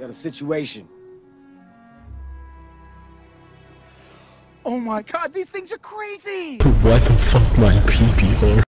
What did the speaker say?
got a situation. Oh my god, these things are crazy! Why the fuck my pee?